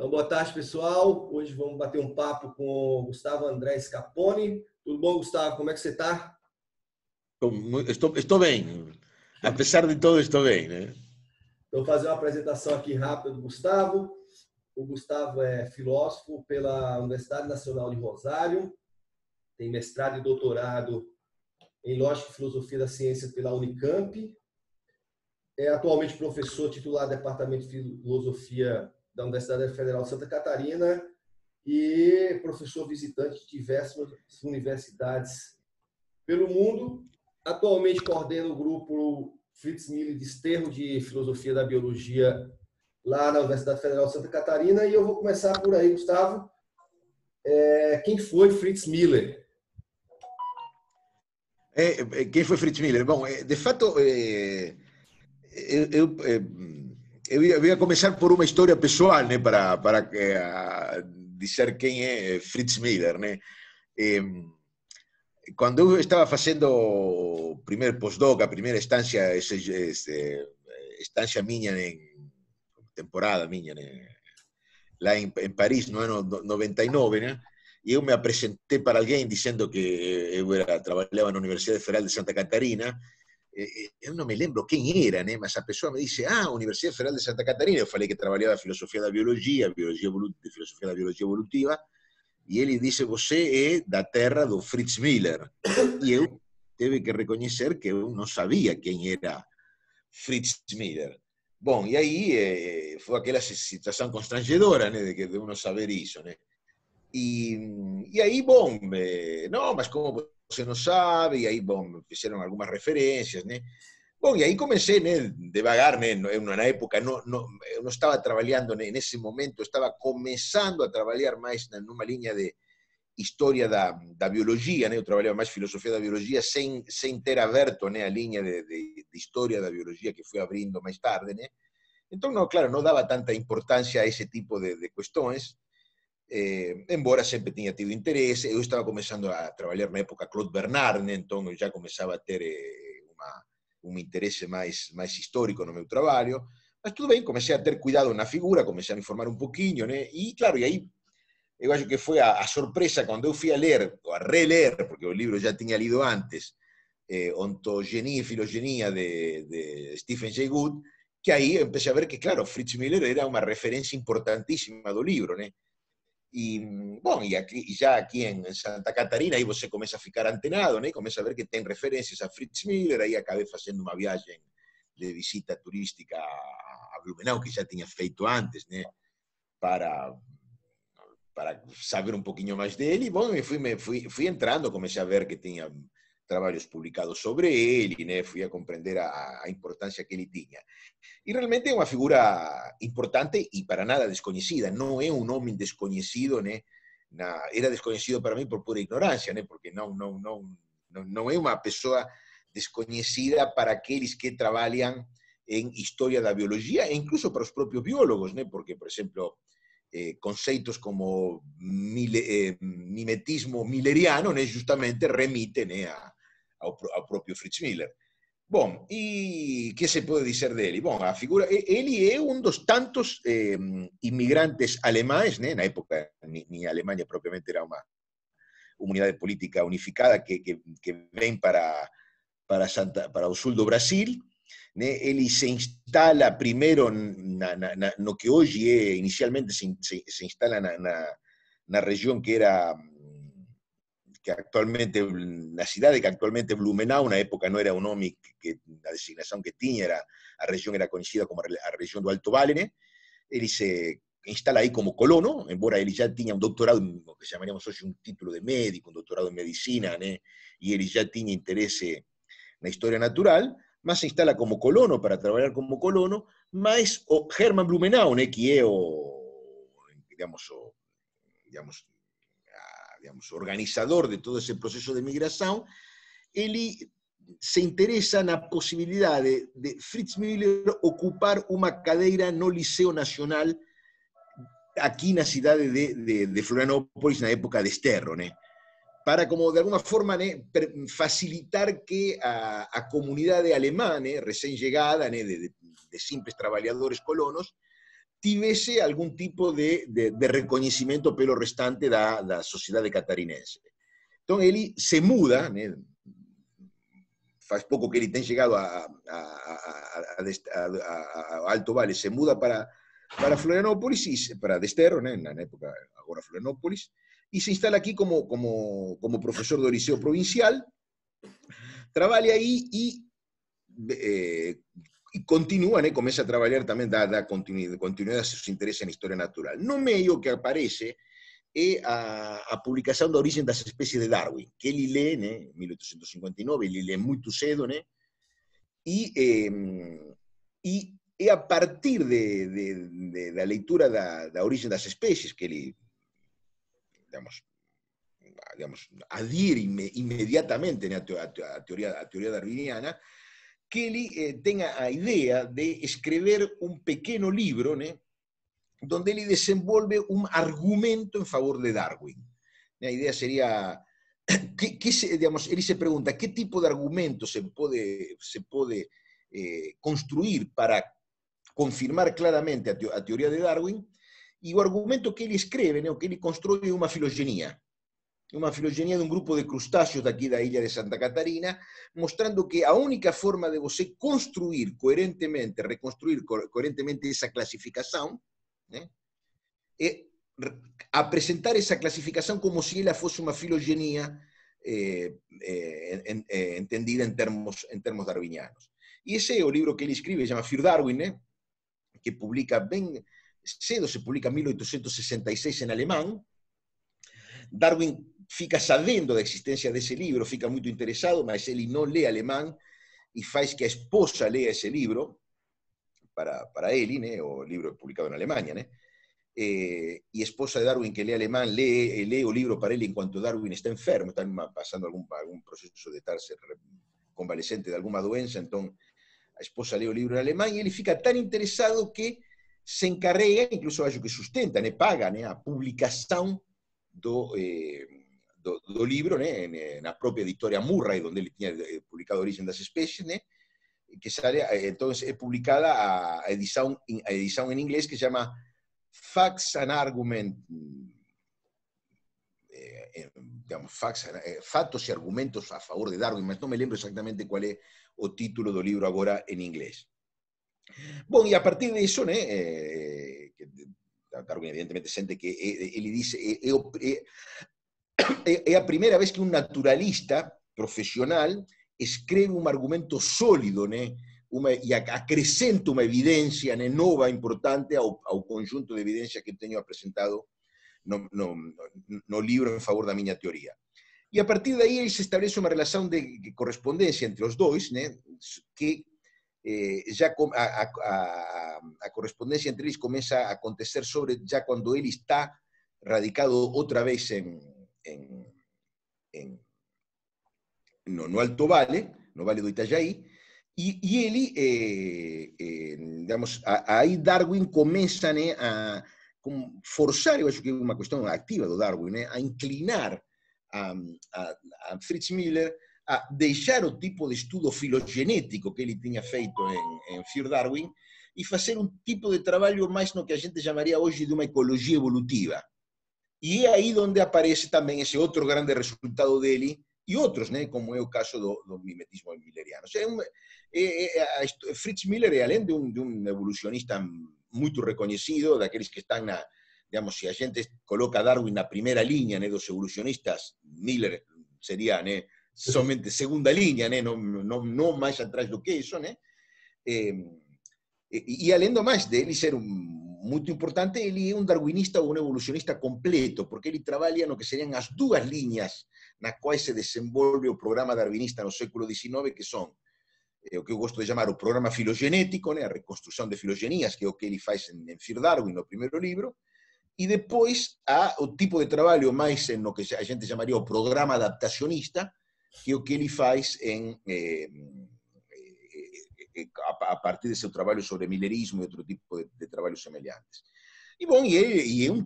Então, boa tarde, pessoal. Hoje vamos bater um papo com o Gustavo André Scapone. Tudo bom, Gustavo? Como é que você está? Estou, estou bem. Apesar de tudo, estou bem. Né? Então, fazer uma apresentação aqui rápida do Gustavo. O Gustavo é filósofo pela Universidade Nacional de Rosário, tem mestrado e doutorado em Lógica e Filosofia da Ciência pela Unicamp. É atualmente professor titular do Departamento de Filosofia da Universidade Federal de Santa Catarina e professor visitante de diversas universidades pelo mundo. Atualmente coordena o grupo Fritz Miller Desterro de Filosofia da Biologia lá na Universidade Federal de Santa Catarina e eu vou começar por aí, Gustavo. É, quem foi Fritz Miller? É, quem foi Fritz Miller? Bom, de fato, eu, eu eu ia, eu ia, começar por uma história pessoal, né, para, para eh, dizer quem é Fritz Miller, né? Eh, quando eu estava postdoc, a primeira estância, minha, em, temporada minha, né, lá em, em Paris, no ano 99, né? E eu me apresentei para alguém dizendo que eu era, trabalhava na Universidade Federal de Santa Catarina eh, eu não me lembro quem era, né? mas a pessoa me disse, ah, Universidade Federal de Santa Catarina, eu falei que trabalhava filosofia da biologia, biologia filosofia da biologia evolutiva, e ele disse, você é da terra do Fritz Miller. E eu teve que reconhecer que eu não sabia quem era Fritz Miller. Bom, e aí eh, foi aquela situação constrangedora, né, de, que, de uno saber isso, né? E, e aí, bom, eh, não, mas como você não sabe, e aí, bom, fizeram algumas referências, né? Bom, e aí comecei, né, devagar, né, na época não, não, eu não estava trabalhando né, nesse momento, estava começando a trabalhar mais numa linha de história da, da biologia, né, eu trabalhava mais filosofia da biologia sem, sem ter aberto né, a linha de, de, de história da biologia que fui abrindo mais tarde, né? Então, não, claro, não dava tanta importância a ese tipo de, de questões, eh, embora sempre tinha tido interesse, eu estava começando a trabalhar na época Claude Bernard, né? então eu já começava a ter eh, uma, um interesse mais, histórico no meu trabalho, mas tudo bem, comecei a ter cuidado na figura, comecei a informar um pouquinho, né? e claro, e aí eu que foi a, a surpresa quando eu fui a ler, ou a reler, porque o livro já tinha lido antes, eh, Ontogenia e Filogenia de, Stephen Jay Gould, que aí empecé a ver que, claro, Fritz Miller era uma referência importantíssima do livro, né? E, bom, e, aqui, e já aqui em Santa Catarina, aí você começa a ficar antenado, né? começa a ver que tem referências a Fritz Miller, aí acabei fazendo uma viagem de visita turística a Blumenau, que já tinha feito antes, né? para, para saber um pouquinho mais dele. E, bom, fui, me fui, fui entrando, comecei a ver que tinha trabalhos publicados sobre ele, né? fui a compreender a, a, importância que ele tinha. E realmente é uma figura importante e para nada desconhecida, não é um nome desconhecido, né? Na, era desconhecido para mim por pura ignorância, né? porque não, não, não, não, não é uma pessoa desconhecida para aqueles que trabalham em história da biologia e incluso para os próprios biólogos, né? porque, por exemplo, eh, conceitos como mile, eh, mimetismo milleriano né? justamente remite né? a, ao, ao Fritz Miller. Bom, e que se pode dizer dele? Bom, a figura, ele é um dos tantos eh, imigrantes alemães, né? na época nem a Alemanha propriamente era uma unidade política unificada que, que, que vem para, para, Santa, para o sul do Brasil, né? ele se instala primeiro na, na, na, no que hoje é, inicialmente se, se, se instala na, na, na região que era que actualmente, la ciudad que actualmente Blumenau, una época no era un nome que, la designación que tenía, era, la región era conocida como la región do Alto Valene, él se instala ahí como colono, embora él ya tenía un doctorado, lo que llamaríamos hoy un título de médico, un doctorado en medicina, y él ya tenía interés en la historia natural, más se instala como colono para trabajar como colono, más o Hermann Blumenau, que es digamos, digamos, digamos, organizador de todo ese proceso de migración, él se interesa en la posibilidad de, Fritz Miller ocupar una cadeira no Liceo Nacional aquí en la ciudad de, de, de Florianópolis, la época de Esterro, para como de alguna forma facilitar que a, a comunidad alemana, recién llegada, de, simples trabajadores colonos, tivesse algum tipo de, de, de pelo restante da, da sociedade catarinense. Então ele se muda, né? faz pouco que ele tem chegado a, a, a, Alto Vale, se muda para, para Florianópolis, para Desterro, né? na época agora Florianópolis, e se instala aqui como, como, como professor do Liceu Provincial, trabalha aí e eh, e continua, né, começa a trabalhar também, dá, dá continuidade, continuidade a seus interesses em história natural. No meio que aparece é a, a publicação da origem das espécies de Darwin, que ele lê, né, em 1859, ele lê muito cedo, né, e, eh, e é a partir de, de, de, da leitura da, da origem das espécies que ele, digamos, digamos adhiere imediatamente né, a, teoria, a teoria darwiniana, Kelly eh, tenga a idea de escribir un pequeño libro donde él desenvolve un argumento en favor de Darwin. La idea sería, ¿qué, se, digamos, él se pregunta, ¿qué tipo de argumento se puede, se puede eh, construir para confirmar claramente a, teoría de Darwin? Y el argumento que él escribe, o que él construye una filogenia uma filogenia de um grupo de crustáceos daqui da ilha de Santa Catarina, mostrando que a única forma de você construir coerentemente, reconstruir coerentemente essa classificação, né, é apresentar essa classificação como se ela fosse uma filogenia eh, eh, eh, entendida em termos, em termos darwinianos. E esse é o livro que ele escreve, chama Fear Darwin, que publica bem cedo, se publica em 1866 em alemão. Darwin fica sabendo da existência desse livro, fica muito interessado, mas ele não lê alemão e faz que a esposa leia esse livro para, para ele, né? o livro publicado na Alemanha, né? Eh, e a esposa de Darwin, que lê alemão, lê, lê o livro para ele enquanto Darwin está enfermo, está passando algum, algum processo de estar convalescente de alguma doença, então a esposa lê o livro em alemão e ele fica tão interessado que se encarrega, incluso acho que sustenta, né, paga a publicação do, eh, do, do libro, né, na própria editora Murray, onde ele tinha eh, publicado Origem das Espécies, né, que sale, eh, então é publicada a edição, a edição em inglês que se chama Facts and Argument, eh, digamos, facts, fatos e argumentos a favor de Darwin, mas não me lembro exatamente qual é o título do livro agora em inglês. Bom, e a partir disso, né, Darwin evidentemente sente que ele diz, é, é, é a primeira vez que um naturalista profissional escreve um argumento sólido, né? Uma, e acrescenta uma evidência nova, importante ao, ao conjunto de evidências que tenho apresentado no, no, no, livro em favor da minha teoria. E a partir daí ele se estabelece uma relação de correspondência entre os dois, né, que eh, a, a, a, entre eles começa a acontecer sobre já quando ele está radicado outra vez em, en, en no, no, Alto Vale, no Vale do Itajaí, e, e ele, eh, eh, digamos, aí Darwin começa né, a forçar, eu acho que é uma questão ativa do Darwin, né, a inclinar a, a, a Fritz Miller a deixar o tipo de estudo filogenético que ele tinha feito em, em Darwin e fazer um tipo de trabalho mais no que a gente chamaria hoje de uma ecologia evolutiva. E é aí onde aparece também esse outro grande resultado dele, e outros, né, como é o caso do, do mimetismo milleriano. É, é, Fritz Miller é, além de um, de um evolucionista muito reconhecido, daqueles que estão na, digamos, se a gente coloca Darwin na primeira linha né, dos evolucionistas, Miller seria né, somente segunda linha, né, não, não, não mais atrás do que isso, né? Eh, e, e além do mais dele ser um muito importante, ele é um darwinista ou um evolucionista completo, porque ele trabalha no que seriam as duas linhas nas quais se desenvolve o programa darwinista no século XIX, que são é o que eu gosto de chamar o programa filogenético, né, a reconstrução de filogenias, que é o que ele faz em, em Fear Darwin, no primeiro livro, e depois há o tipo de trabalho mais no que a gente chamaria o programa adaptacionista, que é o que ele faz em, eh, a, partir de seu trabalho sobre milerismo e outro tipo de, de trabalhos semelhantes. E bom, e ele, e um,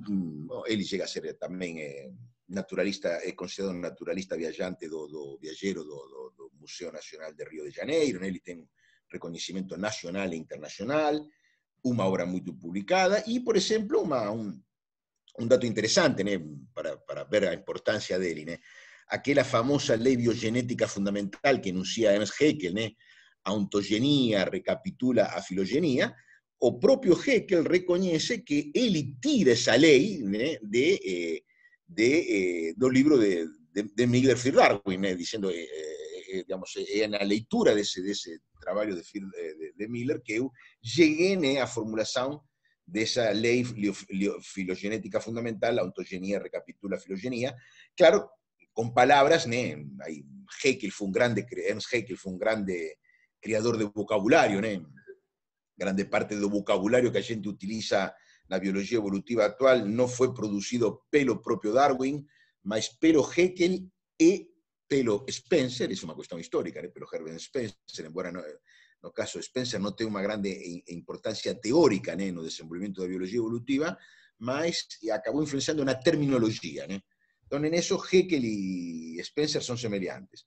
a ser também é, naturalista, é considerado um naturalista viajante do, do do, do, do, Nacional de Rio de Janeiro, né? ele tem um reconhecimento nacional e internacional, una obra muy publicada y, por ejemplo, un, dato interesante para, ver la importancia de él, aquella famosa ley biogenética fundamental que enuncia Ernst Haeckel, ontogenia recapitula a filogenia, o propio Haeckel reconoce que él tira esa ley de, eh, de, eh, libro de, de, Miller Darwin, diciendo, eh, digamos, en la lectura de ese, ese trabajo de, de, Miller que llegué a formulación de esa ley filogenética fundamental, la ontogenia recapitula filogenia, claro, con palabras, ¿ne? Haeckel fue un grande, Ernst Haeckel fue un grande creador de vocabulario, ¿ne? grande parte del vocabulario que la gente utiliza la biología evolutiva actual no fue producido pelo propio Darwin, mas pelo Haeckel e pelo Spencer, es una cuestión histórica, ¿eh? pero Herbert Spencer, embora no, no caso Spencer no tiene una grande importancia teórica en el desenvolvimiento de la biología evolutiva, mas acabó influenciando una terminología. ¿no? Entonces, en eso Haeckel y Spencer son semejantes.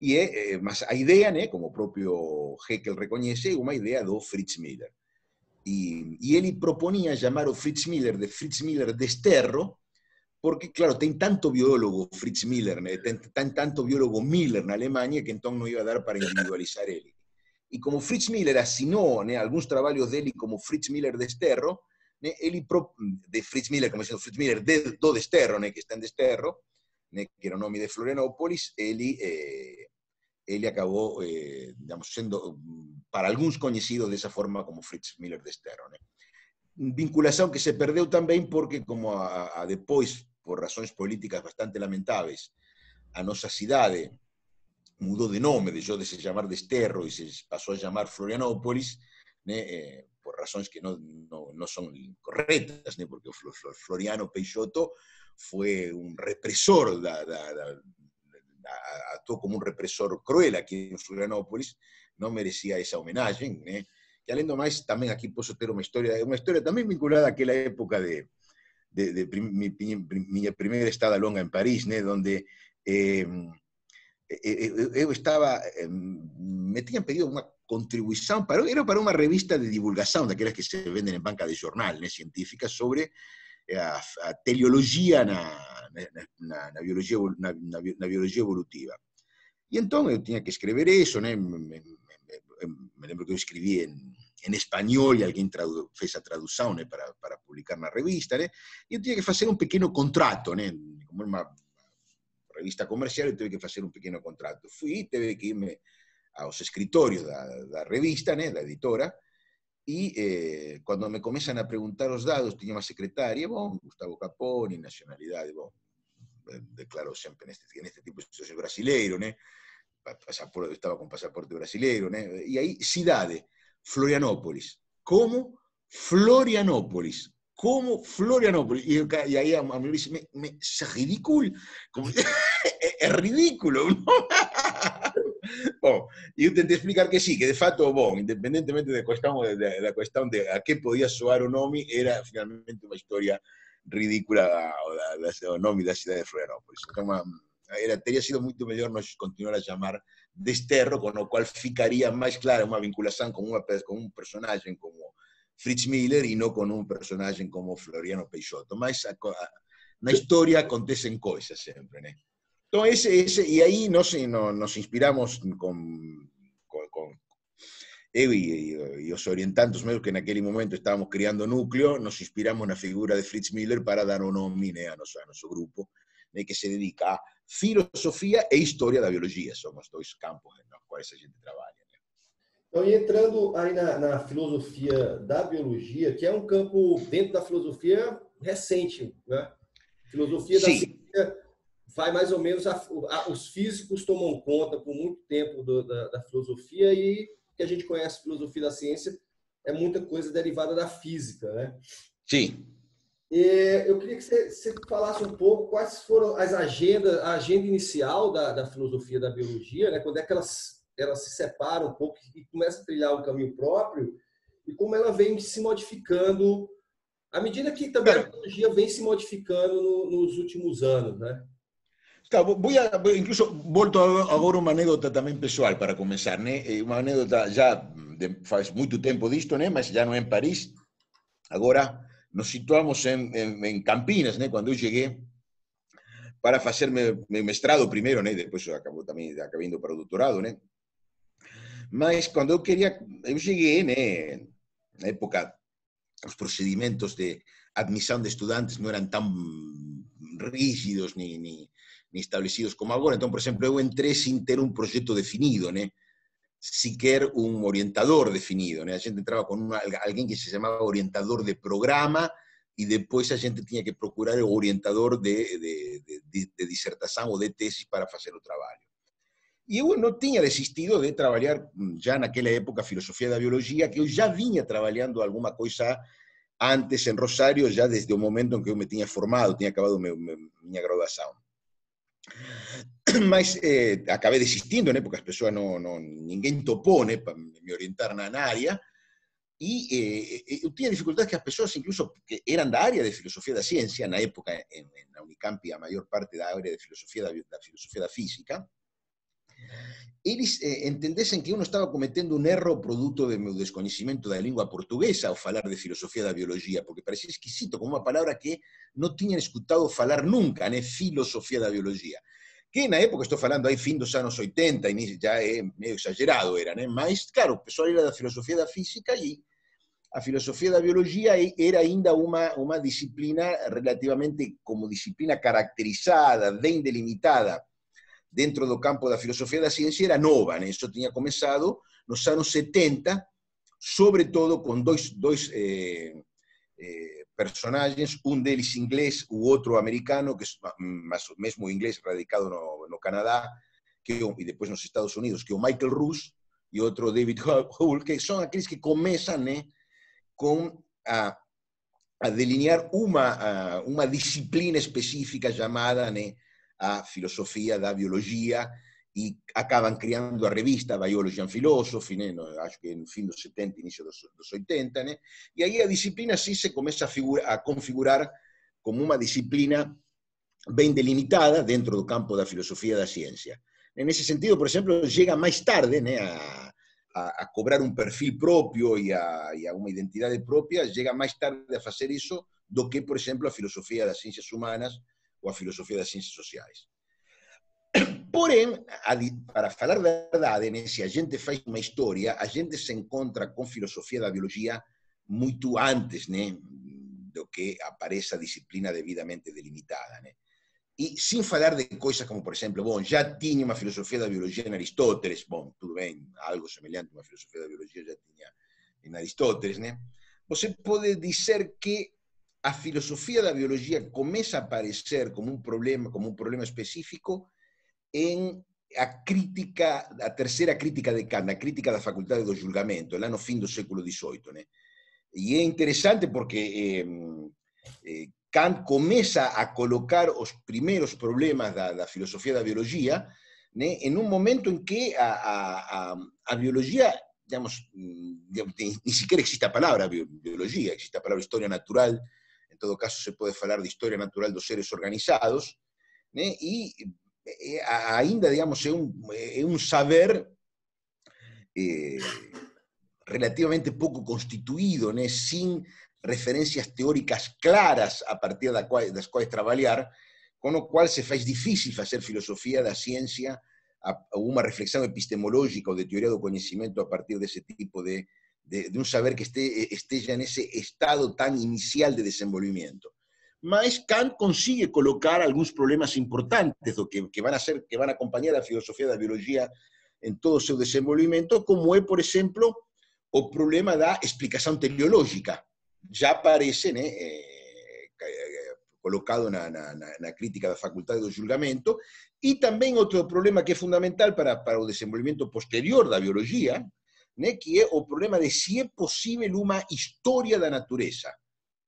Y eh, eh más idea, ¿no? como propio Haeckel reconoce, una idea de Fritz Miller. Y, y él proponía llamar a Fritz Miller de Fritz Miller desterro, porque, claro, tiene tanto biólogo Fritz Miller, tiene tanto biólogo Miller en Alemania que entonces no iba a dar para individualizar él. Y como Fritz Miller asinó algunos trabajos de él como Fritz Miller desterro, él de Fritz Miller, como diciendo Fritz Miller de, do desterro, que está en desterro, que era un nombre de Florianópolis, él, eh, él acabó, eh, digamos, siendo para algunos conocido de esa forma como Fritz Miller desterro. Vinculación que se perdió también porque, como a, después, por razones políticas bastante lamentables, a nuestra ciudad mudó de nombre, de yo de se llamar Desterro y se pasó a llamar Florianópolis, eh, por razones que no, no, son correctas, porque Floriano Peixoto fue un represor, actuó como un represor cruel aquí en Florianópolis, no merecía esa homenaje. Y além más, también aquí puedo tener una historia, una historia también vinculada a aquella época de, de, mi, mi, primera estada longa en París, donde eh, me habían pedido una contribución, para, era para una revista de divulgación, de aquellas que se venden en banca de jornal, científica, sobre la a teleología na, na, na, na, na, biología evolutiva. Y entonces yo tenía que escribir eso, me, lembro que yo escribí en, en español y alguien tradu, fez a traducción para, para publicar la revista, y yo tenía que hacer un pequeño contrato, como una revista comercial e tive que fazer um pequeno contrato. Fui, teve que irme aos escritorios da, da revista, né, da editora, e eh, me começam a perguntar os dados, tinha uma secretária, bom, Gustavo Capone, nacionalidade, bom, declarou sempre neste, neste tipo de situações brasileiro, né, pasaporte, estava com passaporte brasileiro, né, e aí, cidade, Florianópolis. Como? Florianópolis como Florianópolis. Y, y ahí a, mí me dice, me, me, es ridículo, como, ridículo. ¿no? Bueno, y yo intenté explicar que sí, que de facto, bueno, independientemente de, cuestión, de, de, la cuestión de a qué podía soar o nomi, era finalmente una historia ridícula o nomi da ciudad de Florianópolis. Então, era, teria sido muito melhor nós continuar a chamar Desterro, con lo cual ficaría más clara una vinculación con, una, con un personaje como Fritz Miller y no con un personaje como Floriano Peixoto. Mas la historia acontecen cosas siempre. ¿No? Entonces, ese, y ahí nos, nos inspiramos con, con, con y, los orientantes medios que en aquel momento estábamos creando núcleo, nos inspiramos en la figura de Fritz Miller para dar un nombre a nuestro, a nuestro grupo, que se dedica a filosofía e historia de la biología. Somos dos campos en los cuales a gente trabaja. Então, entrando aí na, na, filosofia da biologia, que é um campo dentro da filosofia recente, né? Filosofia Sim. da ciência vai mais ou menos a, a, os físicos tomam conta por muito tempo do, da, da, filosofia e que a gente conhece filosofia da ciência é muita coisa derivada da física, né? Sim. E eu queria que você, você, falasse um pouco quais foram as agendas, a agenda inicial da, da filosofia da biologia, né? Quando é que elas ela se separa um pouco e começa a trilhar um caminho próprio, e como ela vem se modificando à medida que também a tecnologia vem se modificando no, nos últimos anos, né? Claro, voy a, incluso volto agora uma anécdota também pessoal para começar, né? Uma anécdota já de, faz muito tempo disto, né? Mas já não é em Paris. Agora, nos situamos em, em, em Campinas, né? quando eu cheguei, para fazer meu, meu mestrado primeiro, né? depois eu acabo também acabei indo para o doutorado, né? Mas quando eu queria, eu cheguei, né? na época, os procedimentos de admissão de estudantes não eram tão rígidos ni, ni, ni establecidos como agora. Então, por exemplo, eu entrei sem ter um projeto definido, né? sequer un orientador definido. ¿no? La gente entraba con una, que se llamaba orientador de programa y después la gente tenía que procurar el orientador de, de, disertación o de tesis para hacer el trabajo. Y yo no tenía desistido de trabajar ya en aquella época filosofía de la biología, que yo ya vinha trabajando alguna cosa antes en Rosario, ya desde el momento en que yo me tenía formado, tenía acabado mi, mi graduación. mas eh, acabei desistindo, né, porque as pessoas não, não ninguém topou, né, para me orientar na área, e eh, eu tinha dificuldades que as pessoas, incluso que eram da área de filosofia da ciência, na época em, na Unicamp a maior parte da área de filosofia da, da filosofia física, eles eh, entendessem que eu estava cometendo um erro produto do meu desconhecimento da língua portuguesa ao falar de filosofia da biologia, porque parecia esquisito, como uma palavra que não tinham escutado falar nunca, né, filosofia da biologia que na época, estou falando aí fim dos anos 80, já é meio exagerado, era, né? mas, claro, o pessoal era da filosofia da física e a filosofia da biologia era ainda uma, uma disciplina relativamente como disciplina caracterizada, bem delimitada dentro do campo da filosofia da ciência, era nova, né? isso tinha começado nos anos 70, sobretudo com dois, dois eh, eh, personagens, um deles inglês, o outro americano, que é mesmo inglês radicado no, no Canadá, que, e depois nos Estados Unidos, que o Michael Ruse, e outro David Hull, que são aqueles que começam né, com a, a delinear uma, uma disciplina específica chamada né, a filosofia da biologia, e acabam criando a revista Biology and Philosophy, né? acho que no fim dos 70, início dos, dos 80, né? e aí a disciplina sim se começa a, a configurar como uma disciplina bem delimitada dentro do campo da filosofia da ciência. Nesse sentido, por exemplo, chega mais tarde a, cobrar um perfil próprio e a, e a uma identidade própria, chega mais tarde a fazer isso do que, por exemplo, a filosofia das ciências humanas ou a filosofia das ciências sociais. Porém, para falar a verdade, né, se a gente faz uma história, a gente se encontra com filosofia da biologia muito antes né, do que apareça a disciplina devidamente delimitada. Né? E sem falar de coisas como, por exemplo, bom, já tinha uma filosofia da biologia em Aristóteles, bom, tudo bem, algo semelhante a uma filosofia da biologia já tinha em Aristóteles, né? Você pode dizer que a filosofia da biologia começa a aparecer como um problema, como um problema específico en a crítica, a terceira crítica de Kant, a crítica da faculdade do julgamento, lá no fim do século XVIII. Né? E é interessante porque eh, eh, Kant começa a colocar os primeiros problemas da, da filosofia da biologia né, em um momento em que a, a, a, a digamos, nem sequer existe a palavra biologia, existe a palavra história natural, em todo caso se pode falar de história natural dos seres organizados, né, e eh, ainda, digamos, é é um saber eh, relativamente pouco constituído, né? sem referências teóricas claras a partir das quais, das quais trabalhar, com o qual se faz difícil fazer filosofia da ciência, uma reflexão epistemológica ou de teoria do conhecimento a partir desse tipo de, de, de um saber que este, esteja nesse estado tão inicial de desenvolvimento mas Kant consigue colocar algunos problemas importantes que, que, van a ser, que van a acompañar a filosofía de la biología en todo su desenvolvimiento, como es, por ejemplo, o problema da explicación teleológica. Ya aparece né, eh, colocado na, na, na, crítica da faculdade do julgamento, e também outro problema que é fundamental para, para o desenvolvimento posterior da biologia, né, que é o problema de se é possível uma história da natureza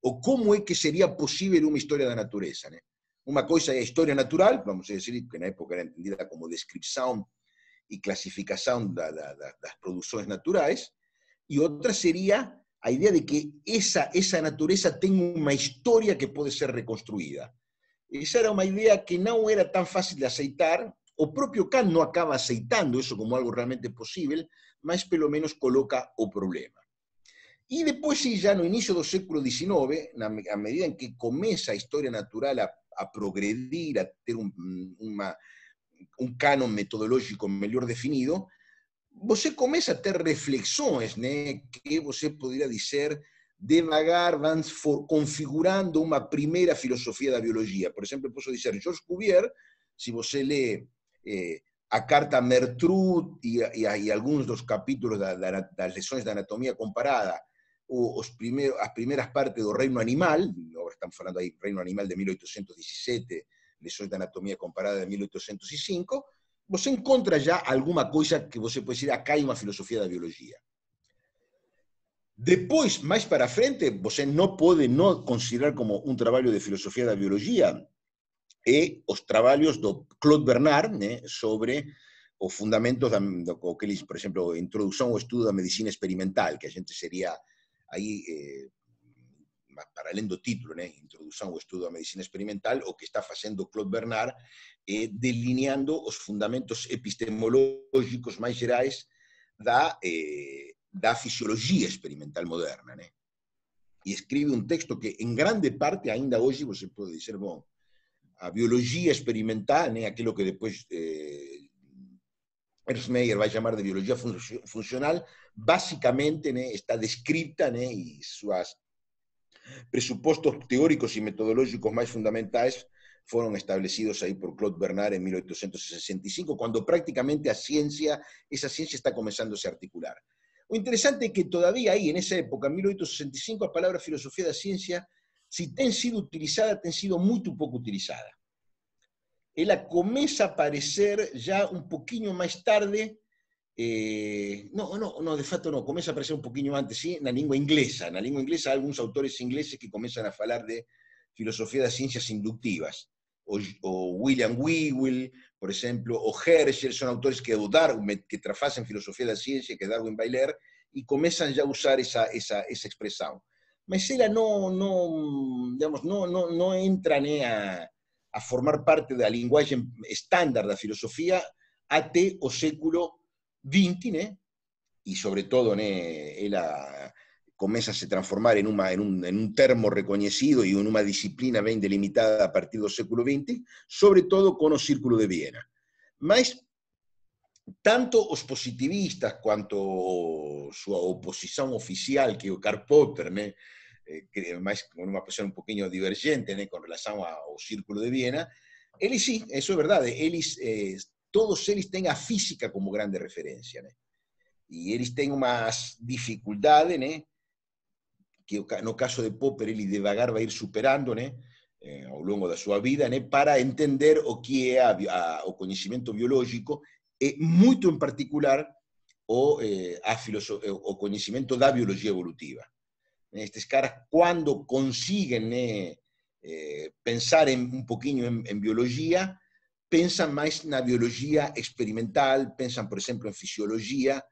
o cómo es que sería posible una historia de la naturaleza. Una cosa es historia natural, vamos a decir, que en la época era entendida como descripción y clasificación de, las producciones naturales, y otra sería la idea de que esa, esa naturaleza tenga una historia que puede ser reconstruida. Esa era una idea que no era tan fácil de aceitar, o propio Kant no acaba aceitando eso como algo realmente posible, más lo menos coloca o problema. E depois, sim, já no início do século XIX, na, à medida em que começa a história natural a, a progredir, a ter um, uma, um cânon metodológico melhor definido, você começa a ter reflexões né, que você poderia dizer devagar van configurando uma primeira filosofia da biologia. Por exemplo, posso dizer, Georges Cuvier, se você lê eh, a carta Mertrude e, e, e, alguns dos capítulos da, da, das lições da anatomia comparada, os primeiros, as primeiras partes do Reino Animal, agora estamos falando aí Reino Animal de 1817, lições da anatomia comparada de 1805, você encontra já alguma coisa que você pode dizer, acá hay uma filosofia da biologia. Depois, mais para frente, você não pode não considerar como um trabalho de filosofia da biologia e os trabalhos do Claude Bernard né, sobre os fundamentos, da, do, que eles, por exemplo, introdução ao estudo da medicina experimental, que a gente seria aí, eh, para além do título, né, introdução ao estudo da medicina experimental, o que está fazendo Claude Bernard é delineando os fundamentos epistemológicos mais gerais da eh, da fisiologia experimental moderna, né? E escreve um texto que, em grande parte, ainda hoje você pode dizer, bom, a biologia experimental, né, aquilo que depois eh, Ernst Mayr vai chamar de biologia funcional, basicamente né, está descrita né, e seus pressupostos teóricos e metodológicos mais fundamentais foram estabelecidos aí por Claude Bernard em 1865, quando praticamente a ciência, essa ciência está começando a articular. Lo interesante es que todavía ahí, en esa época, en 1865, la palabra filosofía de la ciencia, si ten sido utilizada, ten sido muy poco utilizada. Ella comienza a aparecer ya un poquito más tarde, eh, no, no, no, de facto no, comienza a aparecer un poquito antes, sí, en la lengua inglesa. En la lengua inglesa hay algunos autores ingleses que comienzan a hablar de filosofía de ciencias inductivas. O, o William Whewell, por ejemplo, o Herschel, son autores que, Darwin, que trafasen filosofía de la ciencia, que Darwin va a leer, y comienzan ya a usar esa, esa, esa expresión. Mas ella no, no, digamos, no, no, no entra a, a, formar parte da linguagem estándar da filosofía até o século XX, né? e sobretudo né, ela começa a se transformar en, uma, en, un, en un termo reconocido y en una disciplina bien delimitada a partir del século XX, sobre todo con el Círculo de Viena. Mas, tanto os positivistas quanto sua oposición oficial, que é o Karl Popper, né, que máis uma posição un poquinho divergente né, con relación ao Círculo de Viena, eles sí, eso é verdade, eles, eh, todos eles têm a física como grande referencia. Né? E eles têm umas dificuldades, né, que no caso de Popper ele devagar vai ir superando né, eh, ao longo da sua vida para entender o que é a, a, o biológico e muito em particular o, eh, a o conhecimento da biologia evolutiva. Estes caras, quando conseguem né, eh, pensar em, um pouquinho em, em biologia, pensam mais na biologia experimental, pensam, por exemplo, em fisiologia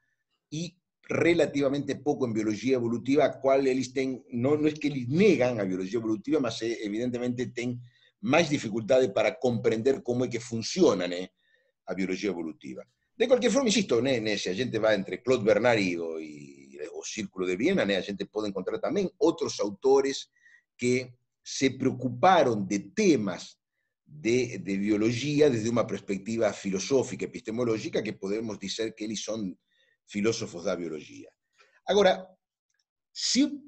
e relativamente poco en biología evolutiva, cual ellos no, no es que ellos negan a biología evolutiva, mas evidentemente tienen más dificultades para comprender cómo es que funciona né, a biología evolutiva. De cualquier forma, insisto, né, né, a gente va entre Claude Bernard y o, o Círculo de Viena, né, a gente puede encontrar también otros autores que se preocuparon de temas de, de biología desde una perspectiva filosófica, epistemológica, que podemos decir que ellos son filósofos da biología. Ahora, si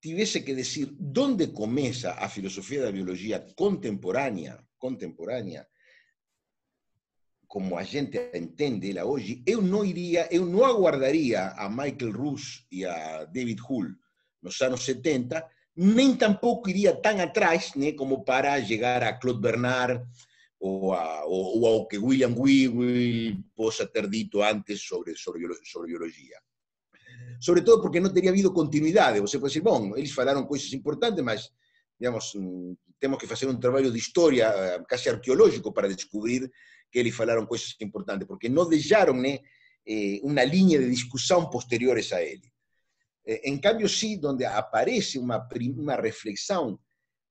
tuviese que decir dónde comienza a filosofía da biología contemporánea, contemporánea, como a gente entende ela hoje, eu não iria, eu não aguardaria a Michael Ruse e a David Hull nos anos 70, nem tampouco iria tão atrás né, como para chegar a Claude Bernard o, a, o, o ao que William Whewell possa ter dito antes sobre, sobre, sobre biologia. Sobre todo porque não teria havido continuidade. Você pode dizer, bom, eles falaram coisas importantes, mas, digamos, temos que fazer um trabalho de história quase arqueológico para descobrir que eles falaram coisas importantes, porque não deixaram né, uma linha de discussão posteriores a ele. Em cambio, sim, onde aparece uma, uma reflexão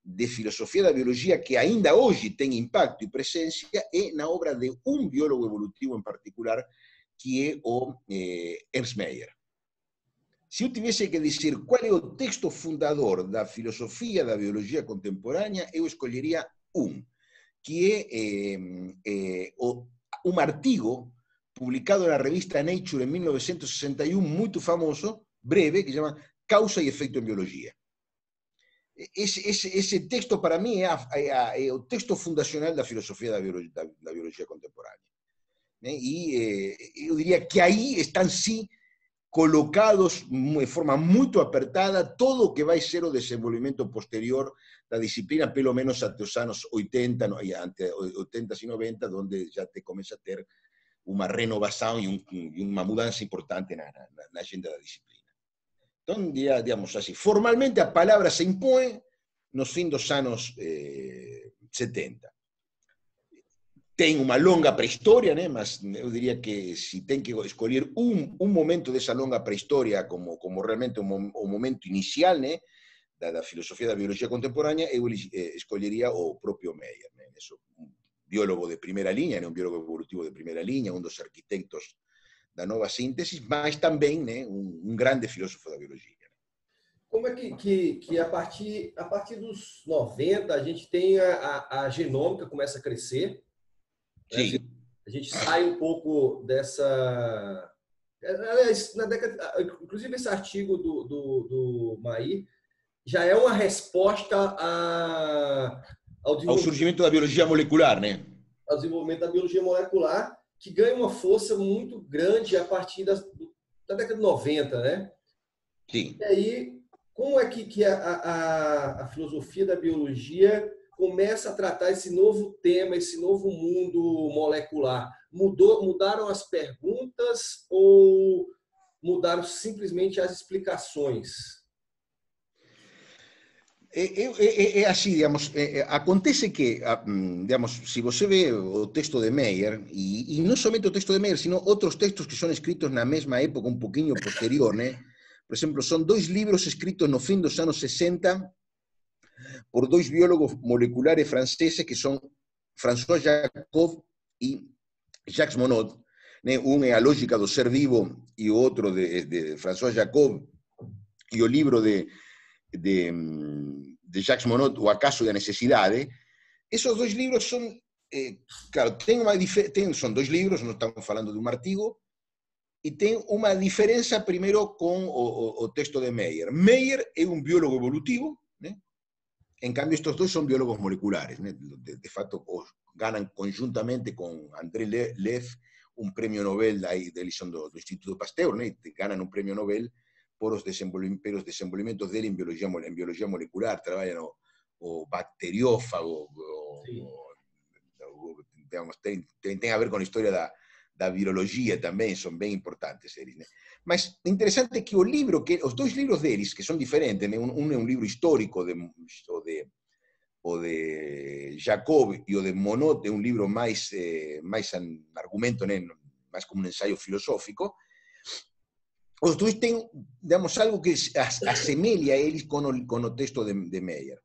de filosofía de la biología que ainda hoy tiene impacto y presencia es la obra de un biólogo evolutivo en particular, que es o, eh, Ernst Mayr. se eu tivesse que dizer qual é o texto fundador da filosofia da biologia contemporânea, eu escolheria um, que é, é, é um artigo publicado na revista Nature em 1961, muito famoso, breve, que se chama Causa e Efeito em Biologia. Esse, esse, esse texto, para mim, é, é, é, o texto fundacional da filosofia da biologia, da, da biologia contemporânea. E eu diria que aí estão, sim, colocados de forma muito apertada todo o que vai ser o desenvolvimento posterior da disciplina, pelo menos até os anos 80, 80 e 90, onde já te começa a ter uma renovação e, um, e uma mudança importante na, na, na, agenda da disciplina. Então, digamos assim, formalmente a palavra se impõe nos fins dos anos eh, 70 tem uma longa pré-história, né? mas eu diria que se tem que escolher um, um momento dessa longa pré-história como, como realmente o, o momento inicial né? da, da, filosofia da biologia contemporânea, eu eh, escolheria o próprio Meyer. Né? Um biólogo de primeira linha, né? um biólogo evolutivo de primeira linha, um dos arquitetos da nova síntese, mas também né? um, um grande filósofo da biologia. Como é que, que, que, a, partir, a partir dos 90 a gente tem a, a, a genômica começa a crescer? Sim. A gente sai um pouco dessa. Aliás, na década, inclusive esse artigo do, do, do Maí já é uma resposta a, ao, ao surgimento da biologia molecular, né? Ao desenvolvimento da biologia molecular, que ganha uma força muito grande a partir das, da década de 90, né? Sim. E aí, como é que, que a, a, a filosofia da biologia começa a tratar esse novo tema, esse novo mundo molecular? Mudou, mudaram as perguntas ou mudaram simplesmente as explicações? É, é, é, é, assim, digamos, é, acontece que, digamos, se você vê o texto de Meyer, e, e, não somente o texto de Meyer, sino outros textos que são escritos na mesma época, um pouquinho posterior, né? Por exemplo, são dois livros escritos no fim dos anos 60 por dos biólogos moleculares franceses que son François Jacob y Jacques Monod. Un é a lógica do ser vivo e o outro de, de François Jacob e o libro de, de, de Jacques Monod, O acaso e a necessidade. Esos dois livros son, eh, claro, ten uma, ten, son dois livros, non estamos falando de un artigo, e tem uma diferença primeiro com o, o, o texto de Meyer. Meyer é un biólogo evolutivo, En cambio, estos dos son biólogos moleculares. De, de facto, ganan conjuntamente con André Leff un premio Nobel aí, del do Instituto Pasteur, né? ganan un premio Nobel por os desenvolvimentos, desenvolvimentos dele em biologia, em biologia molecular, trabalham o, o bacteriófago, o, sí. o, digamos, tem, tem, a ver com a história da, da virologia também, são bem importantes eles. Né? Mas interessante é que o livro, que os dois livros deles, que são diferentes, né? um, é um livro histórico de, o de, o de Jacob e o de Monod é um livro mais, eh, mais argumento, né? mais como um ensaio filosófico, os dois têm, digamos, algo que assemelha eles com o, com o texto de, de Meyer.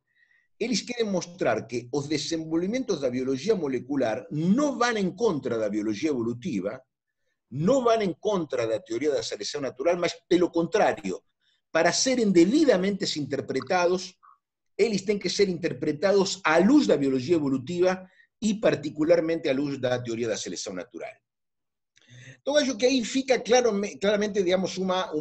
Eles querem mostrar que os desenvolvimentos da biologia molecular não vão em contra da biologia evolutiva, no van en contra de la teoría de la selección natural, más lo contrario, para ser debidamente interpretados, ellos tienen que ser interpretados a luz de la biología evolutiva y particularmente a luz de la teoría de la selección natural. Todo ello que ahí fica claramente, digamos, una,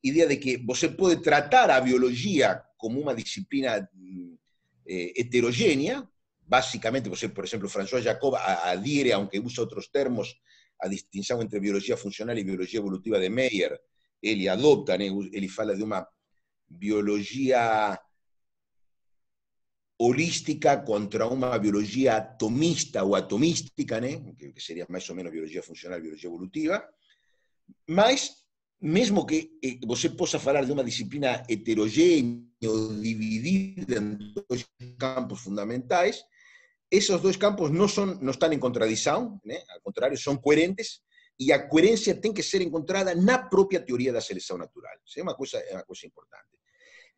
idea de que você puede tratar a biología como una disciplina eh, heterogénea, Básicamente, por ejemplo, François Jacob adhiere, aunque usa otros términos, a distinción entre biología funcional y biología evolutiva de Meyer. Él adopta, él habla de una biología holística contra una biología atomista o atomística, que sería más o menos biología funcional, biología evolutiva, mas mesmo que eh, você possa falar de uma disciplina heterogênea dividida em dois campos fundamentais, esos dos campos no, son, no están en contradicción, ¿eh? al contrario, son coherentes, y la coherencia tiene que ser encontrada en la propia teoría de la selección natural. Es una cosa, una cosa importante.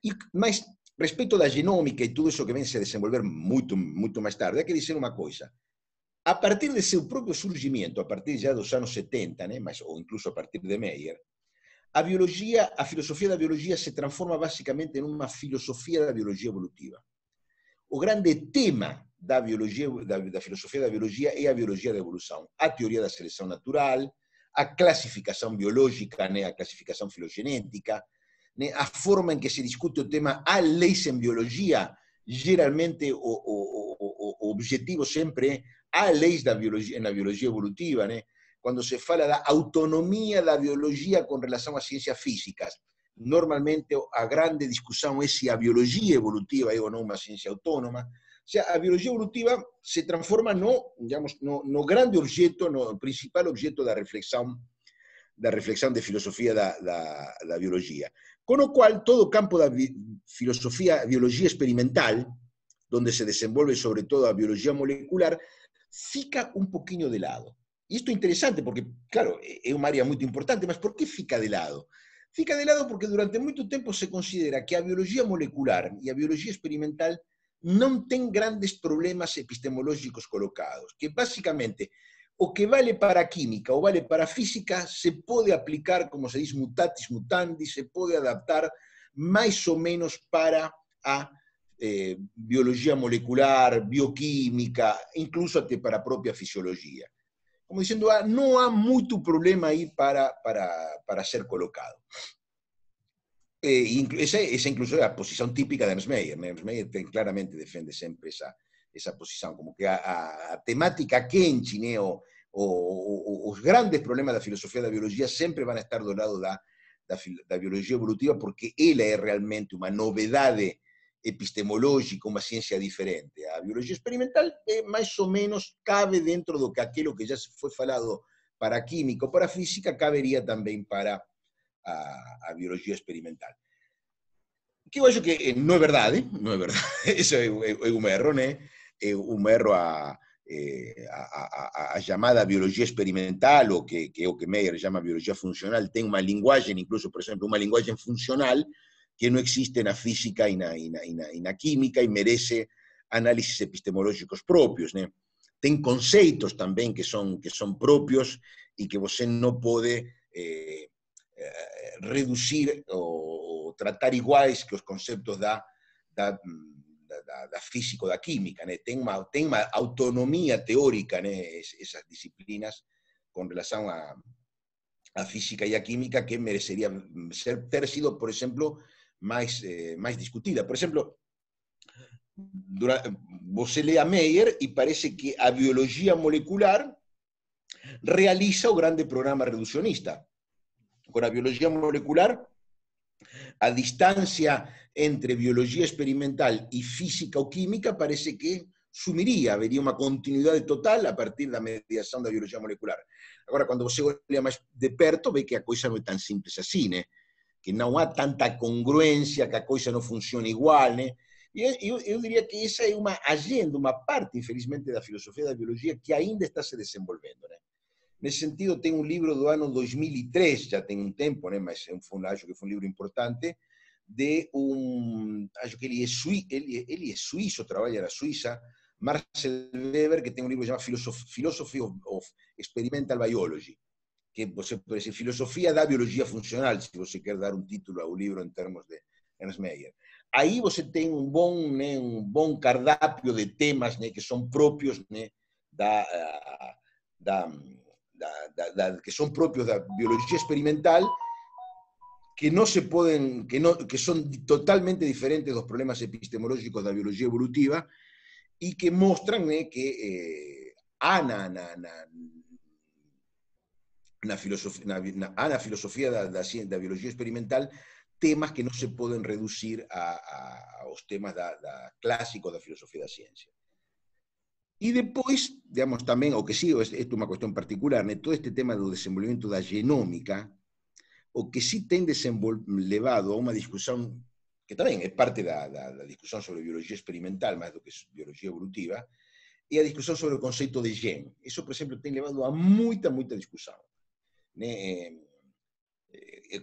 Y más, respecto a la genómica y todo eso que vence a desenvolver mucho, mucho más tarde, hay que decir una cosa. a partir de seu próprio surgimento, a partir já dos anos 70, né, mas, ou incluso a partir de Meyer, a biologia, a filosofia da biologia se transforma basicamente numa filosofia da biologia evolutiva. O grande tema da biologia, da, da filosofia da biologia é a biologia da evolução, a teoria da seleção natural, a classificação biológica, né, a classificação filogenética, né, a forma em que se discute o tema há leis em biologia, geralmente o, o, o, o objetivo sempre é há leis da biologia, na biologia evolutiva, né? quando se fala da autonomia da biologia com relação às ciências físicas. Normalmente a grande discussão é se a biologia evolutiva é ou não uma ciência autônoma. O sea, a biologia evolutiva se transforma no, digamos, no, no grande objeto, no principal objeto da reflexão da reflexão de filosofia da, da, da biologia. Com o qual, todo campo da bi filosofia, biologia experimental, onde se desenvolve sobre todo a biologia molecular, fica un poquinho de lado. Y esto es interesante porque, claro, es un área muy importante, mas por qué fica de lado? Fica de lado porque durante moito tempo se considera que a biologia molecular e a biologia experimental non ten grandes problemas epistemológicos colocados, que basicamente o que vale para química ou vale para física se pode aplicar, como se diz, mutatis mutandis, se pode adaptar máis ou menos para a eh, biología molecular, bioquímica, incluso até para a propia fisiología. Como diciendo, ah, no hay mucho problema ahí para, para, para ser colocado. Eh, esa, esa, incluso é a posición típica de Ernst. Né? Ernst Mayr claramente defende sempre esa, esa posición, como que a, a, a temática quente, né? o, o, o, os grandes problemas da filosofia da biologia sempre vão estar do lado da, da, da biologia evolutiva, porque ela é realmente uma novidade epistemológica, uma ciência diferente. A biologia experimental é mais ou menos cabe dentro do que aquilo que já foi falado para a química ou para a física, caberia também para a, a biologia experimental. Que eu acho que não é verdade, não é verdade, isso é, é, é um erro, né? É um erro a, a, a, a, chamada biologia experimental, ou que, que é o que Meyer chama biologia funcional, tem uma linguagem, incluso, por exemplo, uma linguagem funcional, que no existe en la física y en la química y merece análisis epistemológicos propios. ¿no? Ten conceitos también que son, que son propios y que você puede eh, eh, reducir o, tratar iguales que los conceptos da, da, da, da física da química. Ten, una, ten una autonomía teórica ¿no? esas disciplinas con relación a, a física y a química que merecería ser, ter sido, por ejemplo, más, eh, discutida. Por ejemplo, vos você a Meyer y parece que a biología molecular realiza un grande programa reduccionista. Con la biología molecular, a distancia entre biología experimental y física o química parece que sumiría, vería una continuidad total a partir mediación de la biología molecular. Ahora, cuando você olha más de perto, ve que a cosa no es tan simple así, ¿no? que não há tanta congruência, que a coisa não funciona igual, né? E eu, eu, que essa é uma agenda, uma parte, infelizmente, da filosofia da biologia que ainda está se desenvolvendo, né? Nesse sentido, tem um livro do ano 2003, já tem um tempo, né? mas foi, acho que foi um livro importante, de um, acho que ele é, sui, ele, ele é suíço, Marcel Weber, que tem um livro chamado Philosophy of, of Experimental Biology, que você pode dizer filosofia da biologia funcional, se você quer dar um título ao livro em termos de Ernst Mayr. Aí você tem um bom, né, um cardápio de temas que são próprios né, da, da, da, da, que são próprios da biologia experimental, que não se podem, que, não, que são totalmente diferentes dos problemas epistemológicos da biologia evolutiva e que mostram né, que eh, há na, na, na filosofía, na, na, na filosofía biologia experimental temas que non se poden reducir a, a, aos temas da, da clásicos da filosofía da ciencia. E depois, digamos, tamén, o que sí, isto é unha cuestión particular, todo este tema do desenvolvimento da genómica, o que sí ten levado a unha discusión que tamén é parte da, da, da discusión sobre biologia experimental, máis do que biologia evolutiva, é a discusión sobre o conceito de gen. Eso, por exemplo, ten levado a moita, moita discusión. né,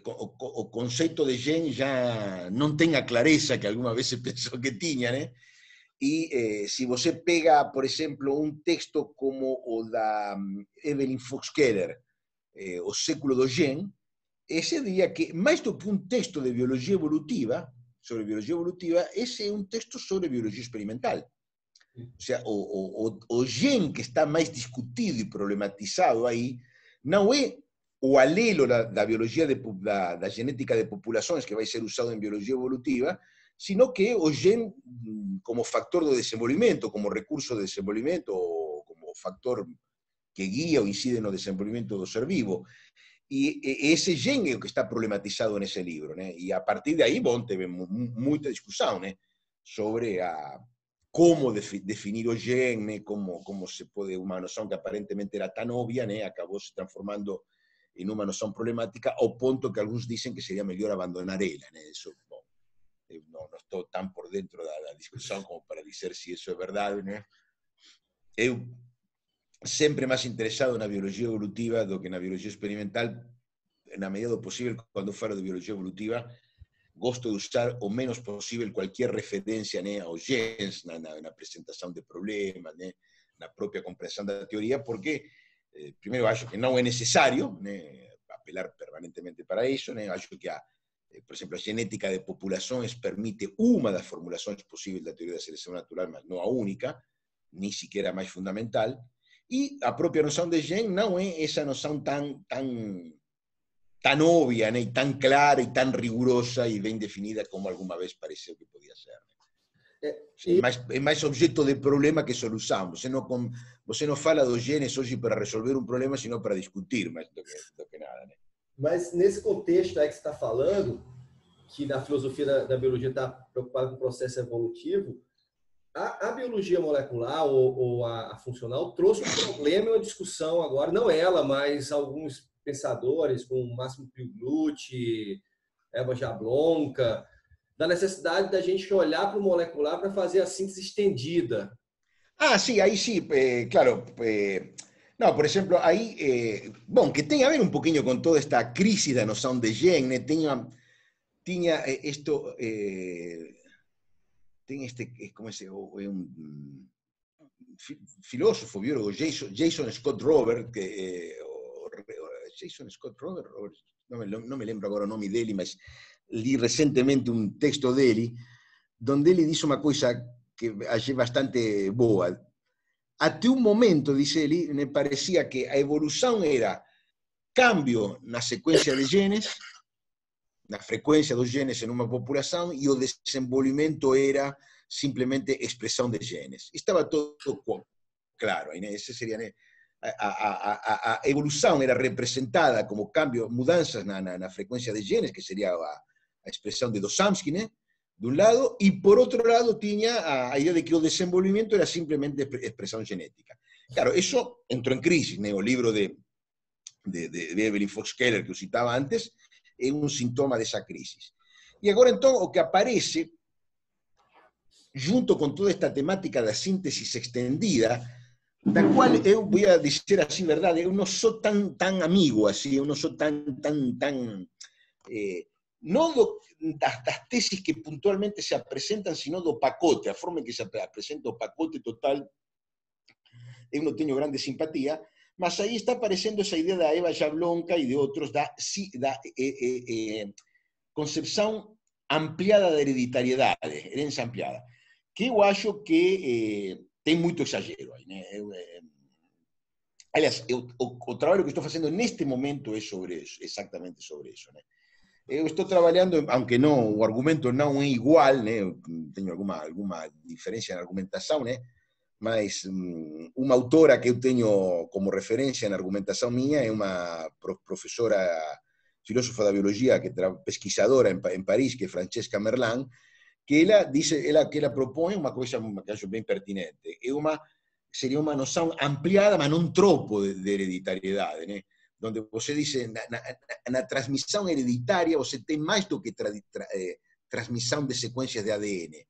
o, o, conceito de gen já não tem a clareza que alguma vez se pensou que tinha, né? E eh, se você pega, por exemplo, um texto como o da mm, Evelyn Fox Keller, eh, O século do Gen, ese diría que, más do que un texto de biología evolutiva, sobre biología evolutiva, ese é un texto sobre biología experimental. O sea, o, o, o gen que está máis discutido e problematizado aí non é o alelo da, da biología de, da, da genética de populações que vai ser usado en biología evolutiva, sino que o gen mm, como factor de desenvolvimento, como recurso de desenvolvimento, ou como factor que guía ou incide no desenvolvimento do ser vivo. E ese gen é o que está problematizado nesse livro. Né? E a partir de aí, bom, teve muita discussão né? sobre a, como definir o gen, né? como, como se pode, uma noção que aparentemente era tão óbvia, né? acabou se transformando em uma noção problemática, ao ponto que alguns dizem que seria melhor abandonar ela. Né? No, no estou tan por dentro da, da discusión como para dizer se iso é verdade, né? Eu sempre máis interesado na biologia evolutiva do que na biologia experimental, na medida posible, cando falo de biologia evolutiva, gosto de usar o menos posible cualquier referencia né, aos gens na, na, presentación de problemas, né, na propia comprensión da teoría, porque, eh, primeiro, acho que non é necesario né, apelar permanentemente para iso, né, acho que a, Eh, por exemplo, a genética de populações permite uma das formulações possíveis da teoria da seleção natural, mas não a única, nem sequer a mais fundamental. E a própria noção de gen não é essa noção tão, tão, tão óbvia, né? tão clara e tão rigorosa e bem definida como alguma vez pareceu que podia ser. É, e... mais, é mais objeto de problema que solução. Você não, você não fala dos genes hoje para resolver um problema, sino para discutir mais do que, do que nada. Né? Mas nesse contexto aí que você está falando, que na filosofia da, da biologia está preocupada com o processo evolutivo, a, a biologia molecular ou, ou a, a, funcional trouxe um problema e uma discussão agora, não ela, mas alguns pensadores, como Máximo Piuglucci, Eva Jablonka, da necessidade da gente olhar para o molecular para fazer a síntese estendida. Ah, sim, aí sim, eh, claro. Eh, No, por ejemplo, ahí, eh, que tenga a ver un poquito con toda esta crisis de noción de gen, eh, tenía, tenía eh, esto, eh, tenía este, como ese, un filósofo, biólogo, Jason, Jason Scott Robert, que, Jason Scott Robert, no me, no me lembro agora o nome dele, mas li recentemente un texto dele, donde ele dice una cosa que achei bastante boa, Até un momento, dice Eli, me parecía que a evolución era cambio na secuencia de genes, na frecuencia dos genes en una población, y o desenvolvimento era simplemente expresión de genes. Estaba todo claro, ese sería, a, a, a, evolución era representada como cambio, mudanzas na, na frecuencia de genes, que sería a, expresión de Dosomsky, ¿no? De un lado, y por otro lado tenía a idea de que el desenvolvimiento era simplemente expresión genética. Claro, eso entró en crisis, el libro de, de, de, Evelyn Fox Keller que citaba antes, es un síntoma de esa crisis. Y ahora entonces lo que aparece, junto con toda esta temática de síntesis extendida, la cual voy a decir así, verdad, yo no soy tan, tan amigo así, yo no soy tan, tan, tan... Eh, no las, tesis que puntualmente se presentan, sino do pacote, a forma en que se presenta o pacote total, eu non teño grande simpatía, mas aí está aparecendo esa idea da Eva Jablonka e de outros da, da eh, eh, eh, ampliada da hereditariedade, herencia ampliada, que eu acho que eh, ten moito exagero aí. Né? Eu, eh, aliás, eu, o, o traballo que estou facendo neste momento é sobre eso, exactamente sobre eso. Né? Eu estou trabalhando, aunque não, o argumento não é igual, né? tenho alguma, alguma diferença na argumentação, né? mas um, uma autora que eu tenho como referência na argumentação minha é uma professora filósofa da biologia, que pesquisadora em, em Paris, que é Francesca Merlan, que ela diz, ela que ela propõe uma coisa que acho bem pertinente, é uma seria uma noção ampliada, mas não tropo de, de hereditariedade, né? Donde você dice, na, na, transmissão hereditária, você tem mais do que tra, tra, eh, transmissão de sequências de ADN.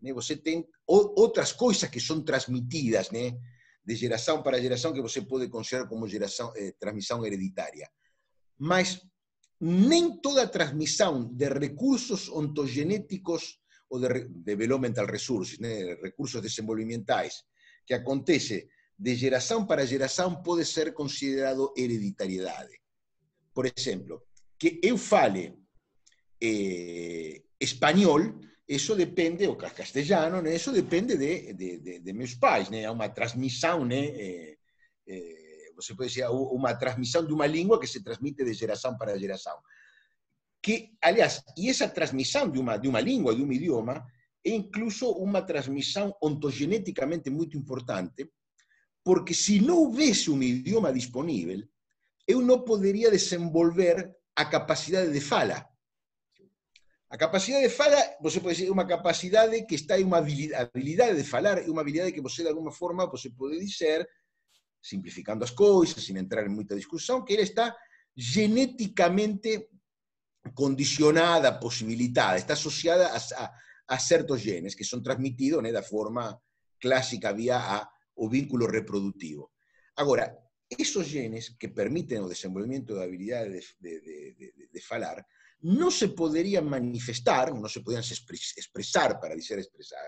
Né? Você tem outras coisas que são transmitidas, né? de geração para geração, que você pode considerar como geração, eh, transmissão hereditária. Mas nem toda transmissão de recursos ontogenéticos ou de developmental resources, né, recursos desenvolvimentais, que acontece de geração para geração pode ser considerado hereditariedade. Por exemplo, que eu fale eh, espanhol, isso depende, ou castelhano, né? isso depende de, de, de, de meus pais, né? Uma transmissão, né? Você pode dizer, uma transmissão de uma língua que se transmite de geração para geração. Que, aliás, e essa transmissão de uma, de uma língua, de um idioma, é incluso uma transmissão ontogeneticamente muito importante, porque se não houvesse um idioma disponível, eu não poderia desenvolver a capacidade de fala. A capacidade de fala, você pode dizer, é uma capacidade que está em uma habilidade de falar, é uma habilidade que você, de alguma forma, você pode dizer, simplificando as coisas, sem entrar em muita discussão, que ela está geneticamente condicionada, possibilitada, está associada a, a, a certos genes que são transmitidos né, da forma clássica via a, o vínculo reprodutivo. Agora, esos genes que permiten o desenvolvimento da habilidade de, de, de, de, falar no se podrían manifestar, no se podrían expresar, para decir expresar,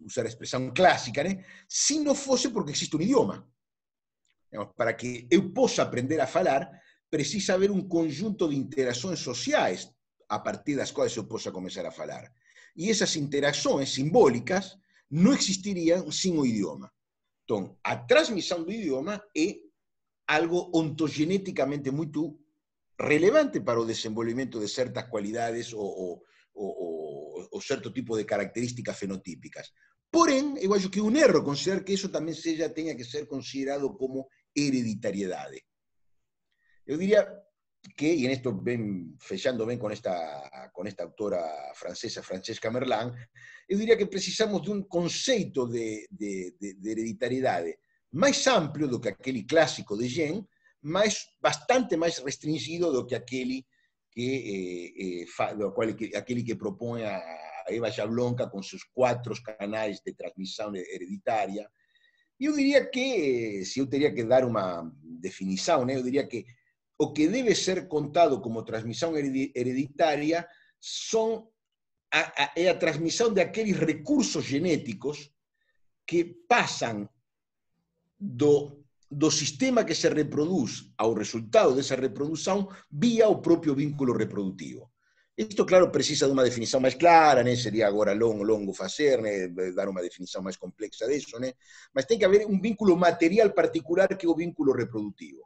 usar expresión clásica, ¿né? si no fuese porque existe un idioma. para que eu possa aprender a falar, precisa haber un conjunto de interacciones sociales a partir das quais eu possa começar a falar. E essas interações simbólicas não existiriam sem o idioma. Então, a transmissão do idioma é algo ontogeneticamente muito relevante para o desenvolvimento de certas qualidades ou, ou, tipo de características fenotípicas. Porém, eu acho que é um erro considerar que isso também seja, tenha que ser considerado como hereditariedade. Eu diria que, y en esto ven, fechando ven con esta, con esta autora francesa, Francesca Merlán, yo diría que precisamos de un concepto de, de, de, de hereditariedade amplo do que aquele clásico de Jean, mas bastante mais restringido do que aquele que, eh, eh, fa, do qual, que, que propõe a Eva Jablonka com seus quatro canais de transmissão hereditária. Eu diria que, se eu teria que dar uma definição, né, eu diria que o que debe ser contado como transmisión hereditaria son a, a, transmisión de aquellos recursos genéticos que pasan do, do sistema que se reproduz ao resultado dessa reprodução vía o propio vínculo reproductivo. Esto, claro, precisa de una definición más clara, né? sería agora longo, longo facer, né? dar uma definição mais complexa disso, né? mas tem que haver um vínculo material particular que é o vínculo reprodutivo.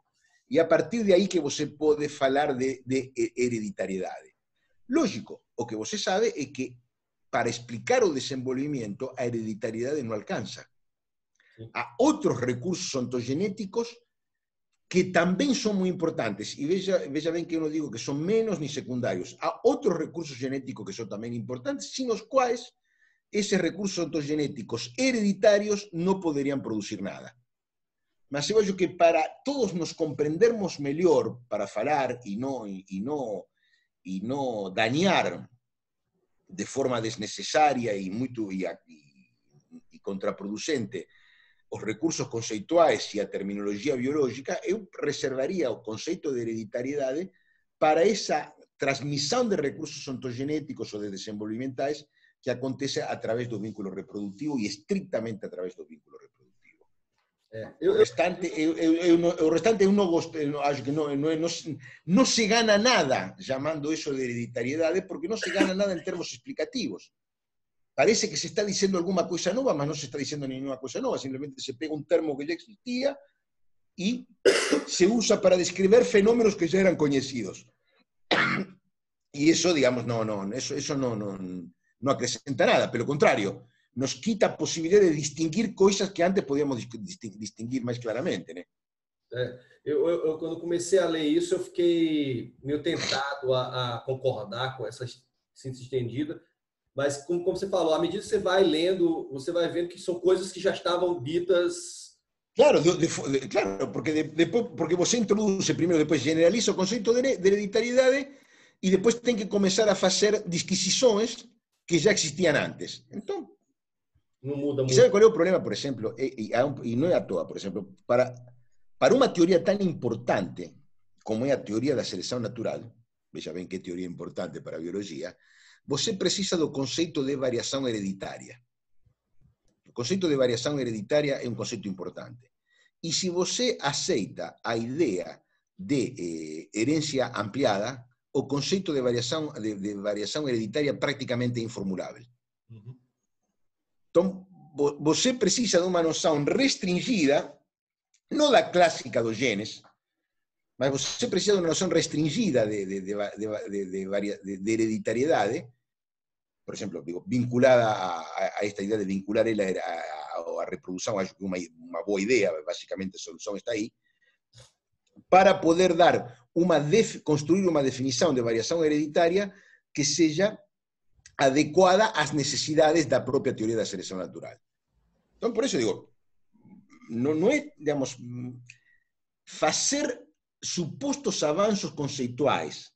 E a partir de aí que você pode falar de, de hereditariedade. Lógico, o que você sabe é que para explicar o desenvolvimento, a hereditariedade não alcança. Há outros recursos ontogenéticos que também são muito importantes. E veja, veja bem que eu não digo que são menos nem secundários. Há outros recursos genéticos que são também importantes, sem os quais esses recursos ontogenéticos hereditários não poderiam produzir nada. Mas eu acho que para todos nos comprendermos melhor para falar e não, e não, e não dañar de forma desnecessária e muito e, e, contraproducente os recursos conceituais e a terminologia biológica, eu reservaria o conceito de hereditariedade para essa transmissão de recursos ontogenéticos ou de desenvolvimentais que acontece através do vínculo reprodutivo e estritamente através do vínculo reprodutivo. É, eu, o restante, eu, eu, eu, o restante eu não gosto, eu acho que não, não, não, não se gana nada chamando isso de hereditariedade, porque não se gana nada em termos explicativos. Parece que se está dizendo alguma coisa nova, mas não se está dizendo nenhuma coisa nova, simplesmente se pega um termo que já existia e se usa para descrever fenómenos que já eram conhecidos. E isso, digamos, não, não, isso, isso não, não, não acrescenta nada, pelo contrário, nos quita a possibilidade de distinguir coisas que antes podíamos distinguir mais claramente, né? É, eu, eu, quando comecei a ler isso, eu fiquei meio tentado a, a concordar com essa síntese estendida, mas como, como, você falou, à medida que você vai lendo, você vai vendo que são coisas que já estavam ditas. Claro, de, de, claro porque, de, depois, porque você introduz primeiro, depois generaliza o conceito de, de hereditariedade e depois tem que começar a fazer disquisições que já existiam antes. Então, não muda muito. E sabe qual é o problema, por exemplo? E, e, e não é à toa, por exemplo, para, para uma teoria tão importante como é a teoria da seleção natural, veja bem que teoria importante para a biologia, você precisa do conceito de variação hereditária. O conceito de variação hereditária é um conceito importante. E se você aceita a ideia de eh, herência ampliada, o conceito de variação, de, de variação hereditária praticamente é informulável. Então, você precisa de uma noção restringida, não da clássica dos genes, mas você precisa de uma noção restringida de, de, de, de hereditariedade, por exemplo, digo, vinculada a, a, esta idea de vincular a, a, a reprodução, acho que uma, uma boa ideia, basicamente a solução está aí, para poder dar uma construir uma definição de variação hereditária que seja adequada às necessidades da própria teoria da seleção natural. Então, por isso digo, não, não é, digamos, fazer supostos avanços conceituais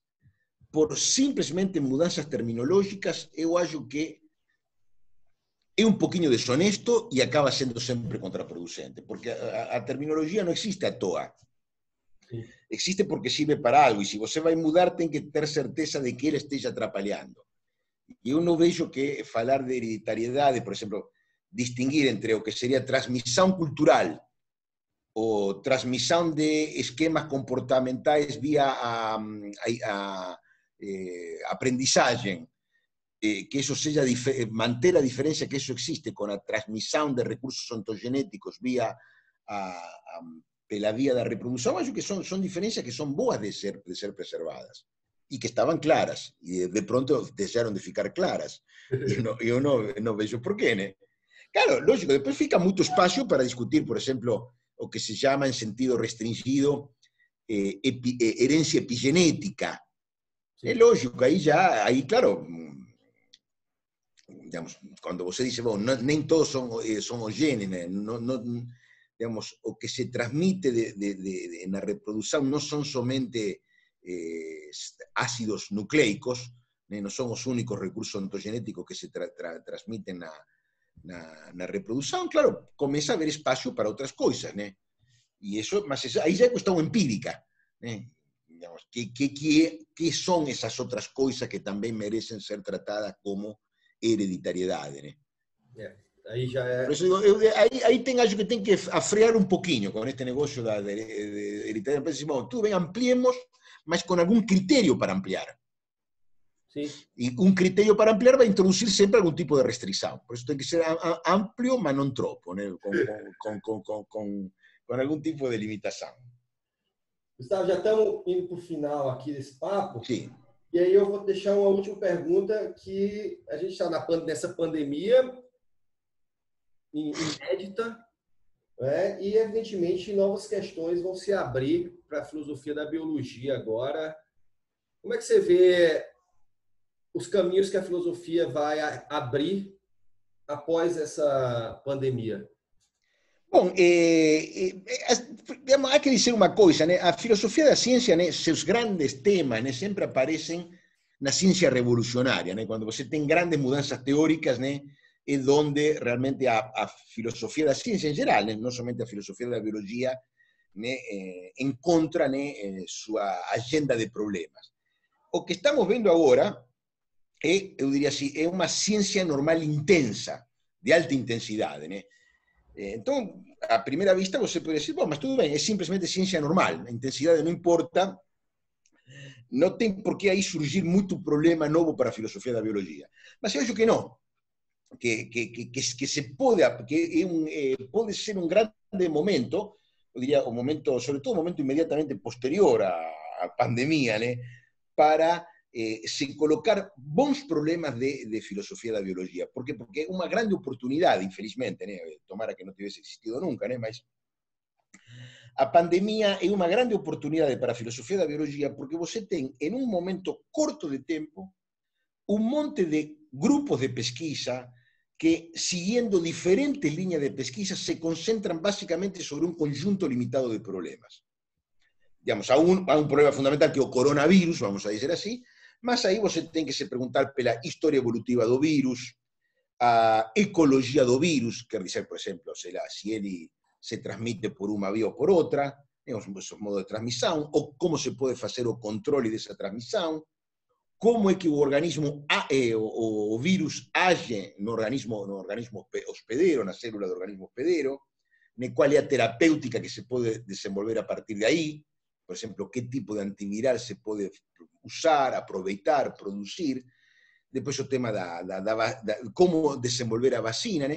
por simplesmente mudanças terminológicas, eu acho que é um pouquinho desonesto e acaba sendo sempre contraproducente, porque a, a terminologia não existe à toa. Existe porque sirve para algo, e se você vai mudar, tem que ter certeza de que ele esteja atrapalhando. E eu não vejo que falar de hereditariedade, por exemplo, distinguir entre o que seria transmissão cultural ou transmissão de esquemas comportamentais via a, a, eh, eh, que eso seja, manter a diferença que isso existe com a transmissão de recursos ontogenéticos via a, a, via da reprodução, acho que são, são diferenças que são boas de ser, de ser preservadas e que estavam claras, e de pronto deixaram de ficar claras. E não, eu não, não vejo porquê, né? Claro, lógico, depois fica muito espaço para discutir, por exemplo, o que se chama em sentido restringido eh, epi, eh, herencia epigenética, É lógico, aí já, aí claro, digamos, quando você diz, bom, não, nem todos são, eh, homogêneos, né? não, não, digamos, o que se transmite de, de, de, na reprodução não são somente eh, ácidos nucleicos, né? não são os únicos recursos ontogenéticos que se tra, tra, transmitem na, na, na, reprodução, claro, começa a haver espaço para outras coisas, né? E isso, mas isso, aí já é questão empírica, né? digamos, que, que, que, que son esas outras coisas que também merecem ser tratadas como hereditariedade, né? É, aí já é... Por isso, eu, aí, aí tem, acho que tem que afrear um pouquinho com este negócio da hereditariedade. Bom, tudo bem, ampliemos, mas com algum critério para ampliar. Sim. E um critério para ampliar vai introduzir sempre algum tipo de restrição. Por isso tem que ser amplo, mas não tropo, né? com, com, com, com, com, com algum tipo de limitação. Gustavo, já estamos indo para o final aqui desse papo. Sim. E aí eu vou deixar uma última pergunta que a gente está nessa pandemia inédita, né? e evidentemente novas questões vão se abrir para a filosofia da biologia agora. Como é que você vê os caminhos que a filosofia vai abrir após essa pandemia? Bom, eh, eh, há que dizer uma coisa, né? a filosofia da ciência, né, seus grandes temas né, sempre aparecem na ciência revolucionária, né? quando você tem grandes mudanças teóricas, né, é onde realmente a, a filosofia da ciência em geral, né, não somente a filosofia da biologia, né, eh, encontra né, eh, sua agenda de problemas. O que estamos vendo agora é, eu diria assim, é uma ciência normal intensa, de alta intensidade, né? Eh, então, a primeira vista, você pode dizer, bom, mas tudo bem, é simplesmente ciência normal, a intensidade não importa, não tem por que aí surgir muito problema novo para a filosofia da biologia. Mas eu acho que não, que, que, que, que se pode, que é eh, ser um grande momento, eu diria, um momento, sobretudo um momento imediatamente posterior à pandemia, né, para eh, colocar bons problemas de, de, filosofia da biologia. Por quê? Porque é uma grande oportunidade, infelizmente, né? tomara que não tivesse existido nunca, né? mas a pandemia é uma grande oportunidade para a filosofia da biologia porque você tem, em um momento curto de tempo, um monte de grupos de pesquisa que, seguindo diferentes linhas de pesquisa, se concentram basicamente sobre um conjunto limitado de problemas. Digamos, um, há um problema fundamental que é o coronavírus, vamos a dizer assim, mas aí você tem que se perguntar pela história evolutiva do vírus, a ecologia do vírus, quer dizer, por exemplo, se, lá, se ele se transmite por uma via ou por outra, os modos de transmissão, ou como se pode fazer o controle dessa transmissão, como é que o organismo, eh, o, vírus age no organismo, no organismo hospedeiro, na célula do organismo hospedeiro, qual é a terapêutica que se pode desenvolver a partir de aí, por exemplo, que tipo de antiviral se pode usar, aproveitar, produzir, depois o tema da, da, desenvolver a vacina?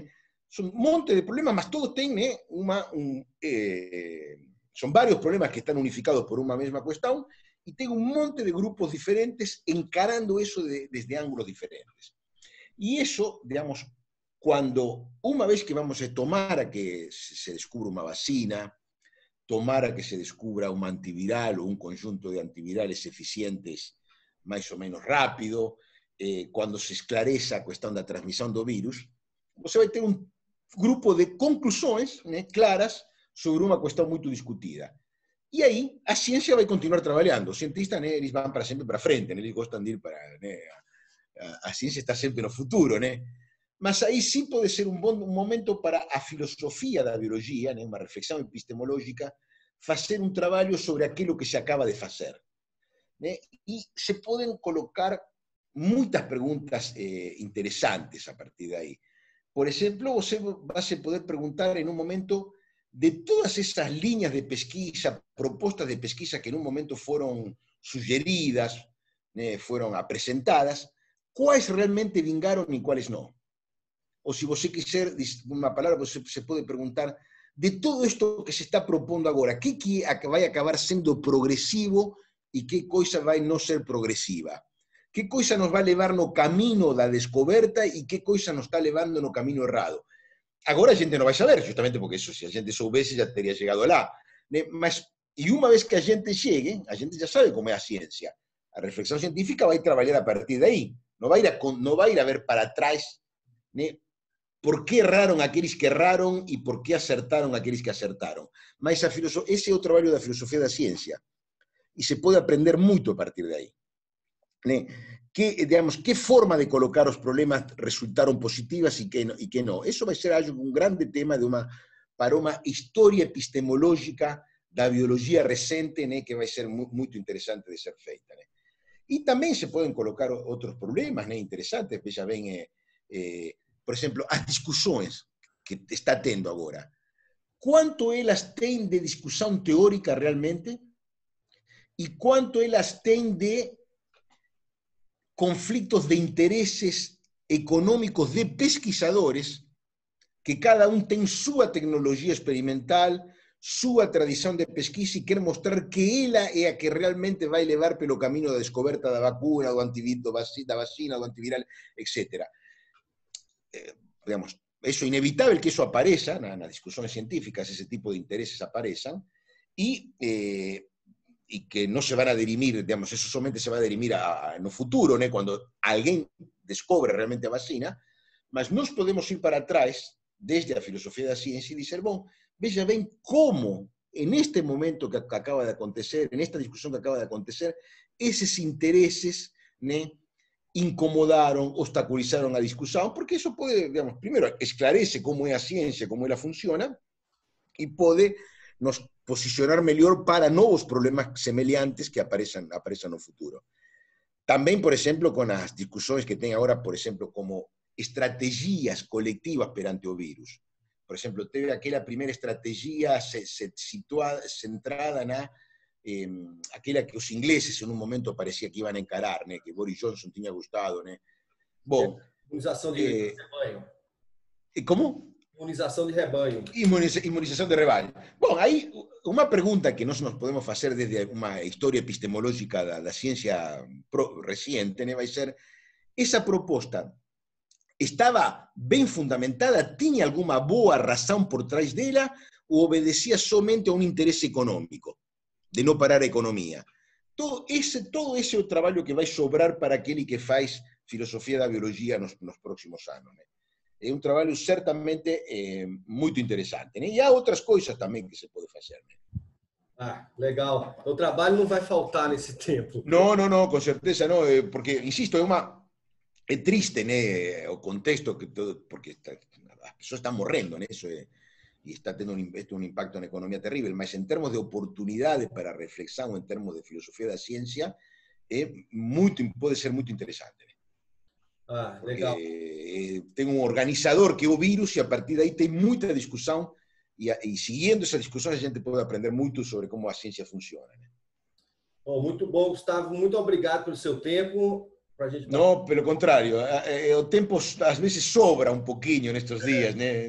Son un monte de problemas, mas todos tienen né, uma, um, eh, son varios problemas que están unificados por una misma cuestión y tengo un monte de grupos diferentes encarando eso de, desde ángulos diferentes. Y eso, digamos, cuando una vez que vamos a tomar a que se descubra una vacina, tomar a que se descubra un antiviral o un conjunto de antivirales eficientes más o menos rápido, eh, cuando se esclarece a cuestión de la transmisión virus, você vai ter un grupo de conclusões claras sobre una cuestión muy discutida. Y ahí a ciencia va a continuar trabajando. Los cientistas né, van para siempre para frente, eles gostam de ir para... a, ciencia está siempre en el futuro. Né? Mas ahí sí puede ser un bom momento para a filosofía da biología, né, uma reflexión epistemológica, hacer un trabajo sobre aquello que se acaba de hacer. Y se pueden colocar muchas preguntas eh, interesantes a partir de ahí. Por ejemplo, você va a poder preguntar en un momento de todas esas líneas de pesquisa, propuestas de pesquisa que en un momento fueron sugeridas, fueron presentadas, cuáles realmente vingaron y cuáles no. O si você quiser una palabra, você se puede preguntar de todo esto que se está propondo ahora, ¿qué va a acabar siendo progresivo y qué cosa va a no ser progresiva? ¿Qué cosa nos va a llevar no camino da descoberta y qué cosa nos está llevando no camino errado? Agora a gente não vai saber, justamente porque isso, se a gente soubesse, já teria chegado lá. Né? Mas, e uma vez que a gente chegue, a gente já sabe como é a ciência. A reflexão científica vai trabalhar a partir daí. Não vai ir a, não vai ir a ver para trás né? por que erraram aqueles que erraram e por que acertaram aqueles que acertaram. Mas a esse é o trabalho da filosofia da ciência. Se pode aprender muito a partir daí. Né? Qué, digamos, qué forma de colocar los problemas resultaron positivas y qué no. Y qué no. Eso va a ser algo, un grande tema de una, para una historia epistemológica la biología recente que va a ser muy, muy interesante de ser feita. Y también se pueden colocar otros problemas interesantes, pues ya ven, eh, eh, por ejemplo, las discusiones que está teniendo ahora. ¿Cuánto ellas tienen de discusión teórica realmente? ¿Y cuánto ellas tienen de conflictos de intereses económicos de pesquisadores que cada uno tiene su tecnología experimental, su tradición de pesquisa y quiere mostrar que ella es la que realmente va a elevar pelo camino de descoberta la vacuna, o antivirus, da vacina, o antiviral, etc. Eh, digamos, es inevitable que eso aparezca, en las discusiones científicas ese tipo de intereses aparezcan, y eh, y que no se van a dirimir, digamos, eso solamente se va a dirimir a, en el futuro, ¿no? cuando alguien descubre realmente la vacina, mas nos podemos ir para atrás desde la filosofía de la ciencia y decir, bueno, veja ven cómo en este momento que acaba de acontecer, en esta discusión que acaba de acontecer, esos intereses incomodaron, obstaculizaron la discusión, porque eso puede, digamos, primero esclarece cómo es la ciencia, cómo ella funciona, y puede nos posicionar mejor para nuevos problemas semejantes que aparecen en el futuro. También, por ejemplo, con las discusiones que tiene ahora, por ejemplo, como estrategias colectivas perante o virus. Por ejemplo, teve aquella primera estrategia se, se situada, centrada en eh, aquella que los ingleses en un momento parecía que iban a encarar, que Boris Johnson tenía gustado. ¿no? Bom, de eh, ¿Cómo? Inmunización de rebaño. Inmunización de rebaño. Bueno, hay una pregunta que no nos podemos hacer desde una historia epistemológica de la ciencia reciente, va a ser, esa propuesta estaba bien fundamentada, tenía alguna boa razón por detrás de ella o obedecía solamente a un interés económico, de no parar a economía. Todo ese, todo ese trabajo que va a sobrar para aquel que faz filosofía de la biología en los próximos años. É um trabalho certamente é, muito interessante. Né? E há outras coisas também que se pode fazer. Né? Ah, legal. O trabalho não vai faltar nesse tempo. Não, não, não, com certeza não, porque, insisto, é uma é triste, né, o contexto que todo, porque está, as pessoas estão morrendo, né, isso é, e está tendo um, um impacto na economia terrível, mas em termos de oportunidades para reflexão, em termos de filosofia da ciência, é muito, pode ser muito interessante. Ah, legal. Porque, tem um organizador que é o vírus e a partir daí tem muita discussão e, e seguindo essa discussão a gente pode aprender muito sobre como a ciência funciona. Né? Bom, muito bom, Gustavo. Muito obrigado pelo seu tempo. Gente Não, pelo contrário. O tempo às vezes sobra um pouquinho nestes dias, né?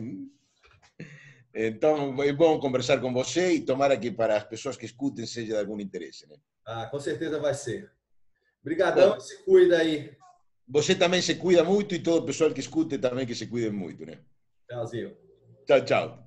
Então, é bom conversar com você e tomara que para as pessoas que escutem seja de algum interesse. Né? Ah, com certeza vai ser. Obrigadão, se cuida aí. Você também se cuida muito e todo o pessoal que escute também que se cuide muito, né? Tchauzinho. Tchau, tchau.